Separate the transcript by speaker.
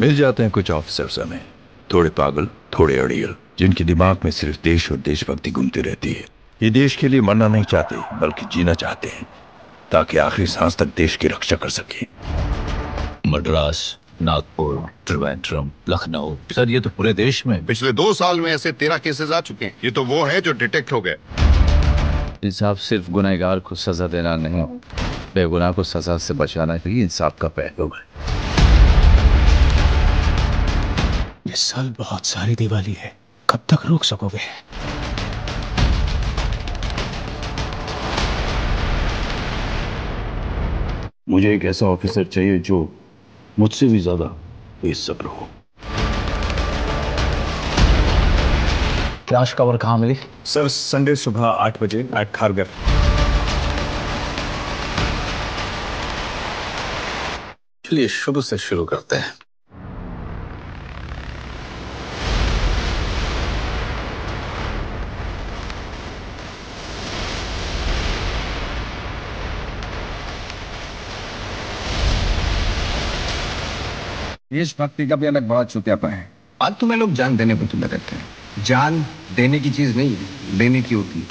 Speaker 1: मिल जाते हैं कुछ ऑफिसर्स हमें। थोड़े पागल थोड़े अड़ियल जिनके दिमाग में सिर्फ़ देश और देशभक्ति घूमती रहती है। ये देश के लिए मरना नहीं चाहते बल्कि जीना चाहते हैं ताकि आखिरी सांस तक देश की रक्षा कर सके।
Speaker 2: मद्रास नागपुर त्रिवेंद्रम लखनऊ सर ये तो पूरे देश में।
Speaker 3: पिछले दो साल में ऐसे तेरह केसेस आ चुके हैं। ये तो वो है जो डिटेक्ट हो गए।
Speaker 4: इंसाफ सिर्फ़ गुनहगार को सजा देना नहीं बेगुनाह को सजा से बचाना ही इंसाफ का पहलू है।
Speaker 5: इस साल बहुत सारी दिवाली है। कब तक रोक सकोगे?
Speaker 1: मुझे एक ऐसा ऑफिसर चाहिए जो मुझसे भी ज़्यादा बेसब्र हो।
Speaker 4: लाश कवर कहाँ मिली?
Speaker 6: सर संडे सुबह आठ बजे एट खारगर
Speaker 2: चलिए शुरू से शुरू करते हैं।
Speaker 7: देशभक्ति का भी अलग बहुत छुट्यापा है।
Speaker 8: आज तुम्हें लोग जान देने पर तुम्हें रहते हैं। जान देने की चीज़ नहीं है लेने की होती है।